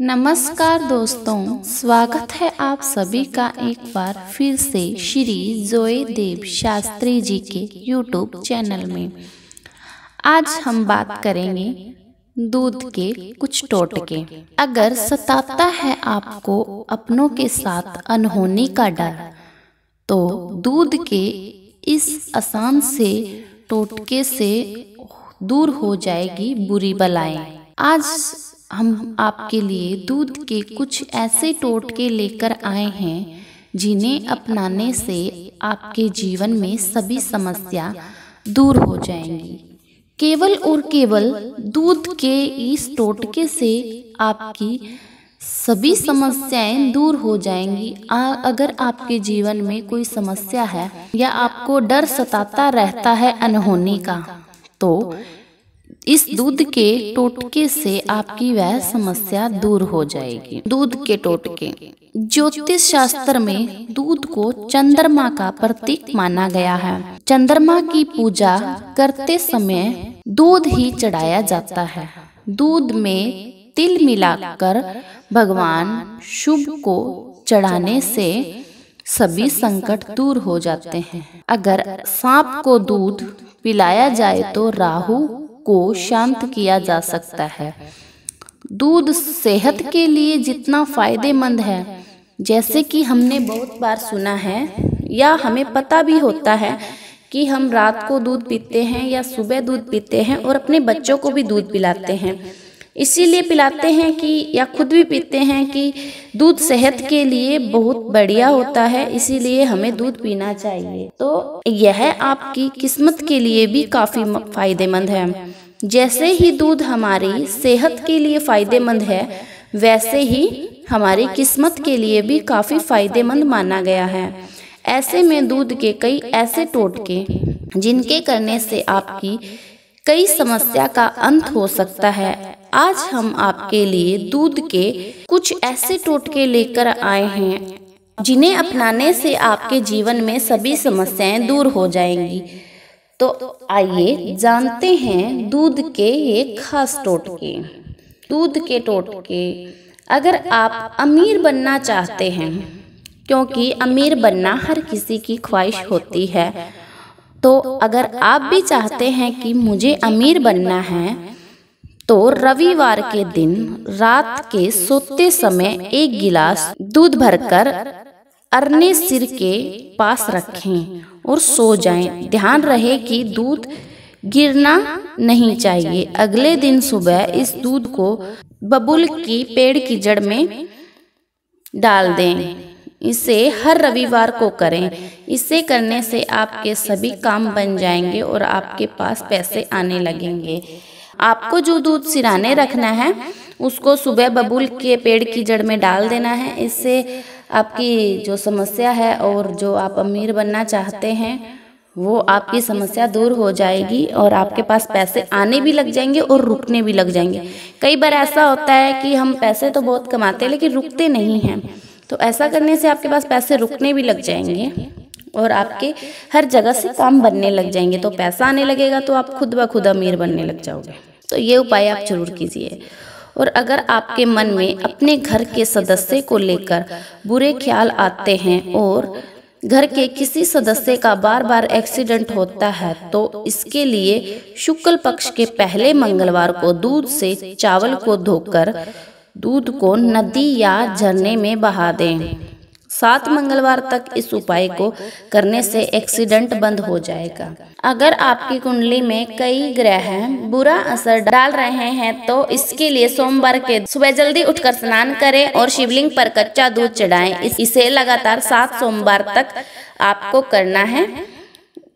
नमस्कार दोस्तों, स्वागत है आप सभी का एक बार फिर से श्री जोए देव शास्त्री जी के यूट्यूब चैनल में। आज हम बात करेंगे दूध के कुछ टोटके। अगर सताता है आपको अपनों के साथ अनहोनी का डर तो दूध के इस आसान से टोटके से दूर हो जाएगी बुरी बलाएँ। आज हम आपके लिए दूध के कुछ ऐसे टोटके लेकर आए हैं जिन्हें अपनाने से आपके जीवन में सभी समस्या दूर हो जाएँगी। केवल और केवल दूध के इस टोटके से आपकी सभी समस्याएँ दूर हो जाएँगी। आ, अगर आपके जीवन में कोई समस्या है या आपको डर सताता रहता है अनहोनी का तो इस दूध के टोटके से आपकी वह समस्या दूर हो जाएगी। दूध के टोटके। ज्योतिष शास्त्र में दूध को चंद्रमा का प्रतीक माना गया है। चंद्रमा की पूजा करते समय दूध ही चढ़ाया जाता है। दूध में तिल मिलाकर भगवान शुभ को चढ़ाने से सभी संकट दूर हो जाते हैं। अगर सांप को दूध पिलाया जाए तो राहु को शांत किया जा सकता है। दूध सेहत के लिए जितना फ़ायदेमंद है। जैसे कि हमने बहुत बार सुना है, या हमें पता भी होता है कि हम रात को दूध पीते हैं या सुबह दूध पीते हैं और अपने बच्चों को भी दूध पिलाते हैं। इसीलिए पिलाते हैं कि, या खुद भी पीते हैं कि दूध सेहत के लिए बहुत बढ़िया होता है, इसीलिए हमें दूध पीना चाहिए। तो यह आपकी किस्मत के लिए भी काफ़ी फ़ायदेमंद है। जैसे ही दूध हमारी सेहत के लिए फ़ायदेमंद है, वैसे ही हमारी किस्मत के लिए भी काफ़ी फ़ायदेमंद माना गया है। ऐसे में दूध के कई ऐसे टोटके, जिनके करने से आपकी कई समस्या का अंत हो सकता है। आज हम आपके लिए दूध के कुछ ऐसे टोटके लेकर आए हैं, जिन्हें अपनाने से आपके जीवन में सभी समस्याएँ दूर हो जाएँगी। तो आइए जानते हैं दूध के ये खास टोटके। दूध के टोटके, अगर आप अमीर बनना चाहते हैं, क्योंकि अमीर बनना हर किसी की ख्वाहिश होती है तो अगर आप भी चाहते हैं कि मुझे अमीर बनना है तो रविवार के दिन रात के सोते समय एक गिलास दूध भरकर अरने सिर के पास रखें और सो जाएँ। ध्यान रहे कि दूध गिरना नहीं चाहिए। अगले दिन सुबह इस दूध को बबुल की पेड़ की जड़ में डाल दें। इसे हर रविवार को करें। इसे करने से आपके सभी काम बन जाएँगे और आपके पास पैसे आने लगेंगे। आपको जो दूध सिराने रखना है, उसको सुबह बबूल के पेड़ की जड़ में डाल देना है। इससे आपकी जो समस्या है और जो आप अमीर बनना चाहते हैं, वो आपकी समस्या दूर हो जाएगी और आपके पास पैसे आने भी लग जाएँगे और रुकने भी लग जाएँगे। कई बार ऐसा होता है कि हम पैसे तो बहुत कमाते हैं, लेकिन रुकते नहीं हैं। तो ऐसा करने से आपके पास पैसे रुकने भी लग जाएँगे और आपके हर जगह से काम बनने लग जाएँगे। तो पैसा आने लगेगा तो आप खुद ब खुद अमीर बनने लग जाओगे। तो ये उपाय आप ज़रूर कीजिए। और अगर आपके मन में अपने घर के सदस्य को लेकर बुरे ख्याल आते हैं और घर के किसी सदस्य का बार बार एक्सीडेंट होता है तो इसके लिए शुक्ल पक्ष के पहले मंगलवार को दूध से चावल को धोकर दूध को नदी या झरने में बहा दें। सात मंगलवार तक इस उपाय को करने से एक्सीडेंट बंद हो जाएगा। अगर आपकी कुंडली में कई ग्रह बुरा असर डाल रहे हैं तो इसके लिए सोमवार के सुबह जल्दी उठकर स्नान करें और शिवलिंग पर कच्चा दूध चढ़ाएँ। इसे लगातार सात सोमवार तक आपको करना है।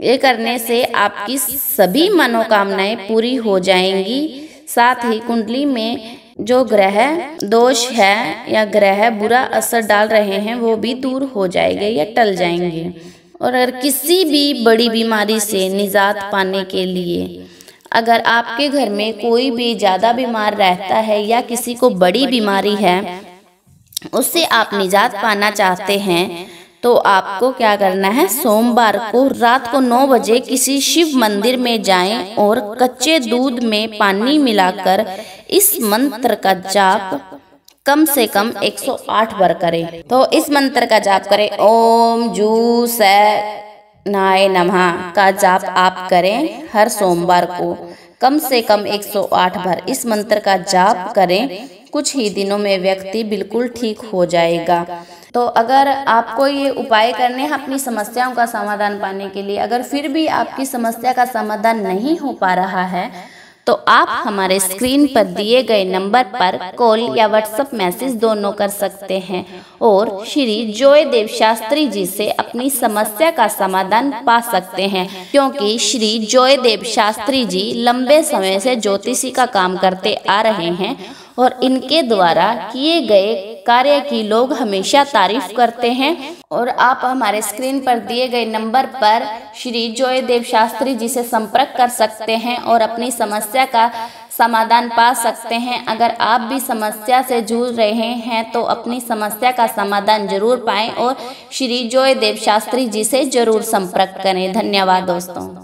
ये करने से आपकी सभी मनोकामनाएँ पूरी हो जाएँगी। साथ ही कुंडली में जो ग्रह दोष है या ग्रह बुरा असर डाल रहे हैं, वो भी दूर हो जाएँगे या टल जाएँगे। और अगर किसी भी बड़ी बीमारी से निजात पाने के लिए अगर आपके घर में कोई भी ज़्यादा बीमार रहता है या किसी को बड़ी बीमारी है उससे आप निजात पाना चाहते हैं तो आपको क्या करना है? सोमवार को रात को नौ बजे किसी शिव मंदिर में जाएँ और कच्चे दूध में पानी मिलाकर इस मंत्र का जाप कम से कम 108 बार करें। तो इस मंत्र का जाप करें। ओम जू से नाय नमः का जाप आप करें हर सोमवार को। कम से कम 108 बार इस मंत्र का जाप करें। कुछ ही दिनों में व्यक्ति बिल्कुल ठीक हो जाएगा। तो अगर आपको ये उपाय करने हैं अपनी समस्याओं का समाधान पाने के लिए, अगर फिर भी आपकी समस्या का समाधान नहीं हो पा रहा है तो आप हमारे स्क्रीन पर दिए गए नंबर पर कॉल या व्हाट्सएप मैसेज दोनों कर सकते हैं और श्री जोय देव शास्त्री जी से अपनी समस्या का समाधान पा सकते हैं, क्योंकि श्री जोय देव शास्त्री जी लंबे समय से ज्योतिषी का काम करते आ रहे हैं और इनके द्वारा किए गए कार्य की लोग हमेशा तारीफ़ करते हैं और आप हमारे स्क्रीन पर दिए गए नंबर पर श्री जोय देव शास्त्री जी से संपर्क कर सकते हैं और अपनी समस्या का समाधान पा सकते हैं। अगर आप भी समस्या से जूझ रहे हैं तो अपनी समस्या का समाधान ज़रूर पाएँ और श्री जोय देव शास्त्री जी से ज़रूर संपर्क करें। धन्यवाद दोस्तों।